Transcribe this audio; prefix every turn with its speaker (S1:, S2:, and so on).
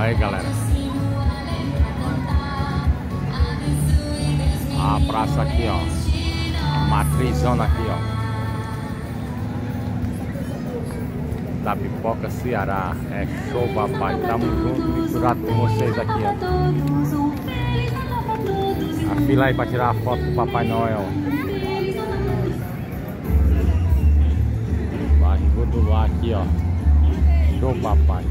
S1: Aí, galera. A praça aqui, ó. Matrizona aqui, ó. Da Pipoca Ceará. É show, papai. Tamo junto, misturado com vocês aqui, ó. A fila aí pra tirar a foto do Papai Noel. Vai, vou lá aqui, ó. Show, papai.